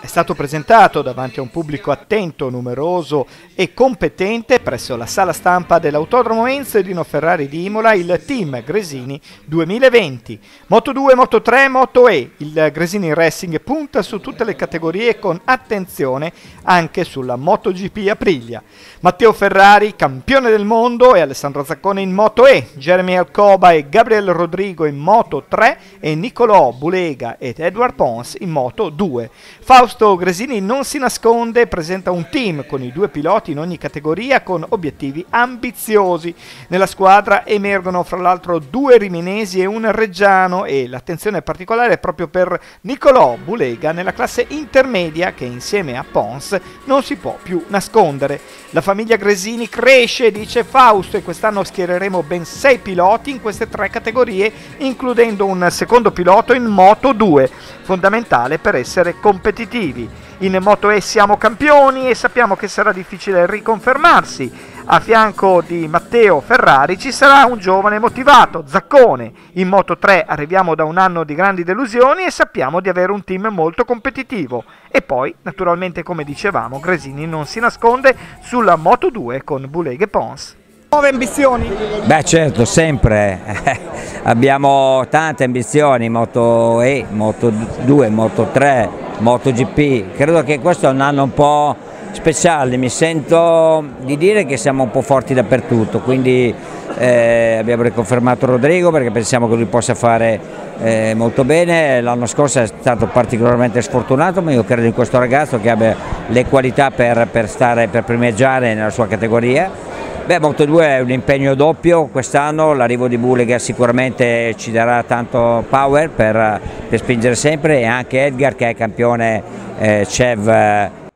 È stato presentato davanti a un pubblico attento, numeroso e competente presso la sala stampa dell'Autodromo Enzo e Dino Ferrari di Imola il Team Gresini 2020. Moto 2, Moto 3, Moto E. Il Gresini Racing punta su tutte le categorie con attenzione anche sulla MotoGP Aprilia. Matteo Ferrari, campione del mondo, e Alessandro Zaccone in Moto E, Jeremy Alcoba e Gabriel Rodrigo in Moto 3 e Nicolò Bulega ed Edward Pons in Moto 2. Fausto Gresini non si nasconde presenta un team con i due piloti in ogni categoria con obiettivi ambiziosi. Nella squadra emergono fra l'altro due riminesi e un reggiano e l'attenzione particolare è proprio per Nicolò Bulega nella classe intermedia che insieme a Pons non si può più nascondere. La famiglia Gresini cresce, dice Fausto, e quest'anno schiereremo ben sei piloti in queste tre categorie, includendo un secondo pilota in Moto 2, fondamentale per essere competitivi. In Moto E siamo campioni e sappiamo che sarà difficile riconfermarsi. A fianco di Matteo Ferrari ci sarà un giovane motivato, Zaccone. In Moto 3 arriviamo da un anno di grandi delusioni e sappiamo di avere un team molto competitivo. E poi, naturalmente, come dicevamo, Gresini non si nasconde sulla Moto 2 con Buleghe Pons. Nuove ambizioni? Beh certo, sempre. Abbiamo tante ambizioni, Moto E, Moto 2, Moto 3, MotoGP. Credo che questo è un anno un po' speciale, mi sento di dire che siamo un po' forti dappertutto, quindi eh, abbiamo riconfermato Rodrigo perché pensiamo che lui possa fare eh, molto bene, l'anno scorso è stato particolarmente sfortunato, ma io credo in questo ragazzo che abbia le qualità per, per, stare, per primeggiare nella sua categoria Beh, Moto 2 è un impegno doppio. Quest'anno, l'arrivo di Bullega sicuramente ci darà tanto power per, per, spingere sempre. E anche Edgar che è campione eh, CEV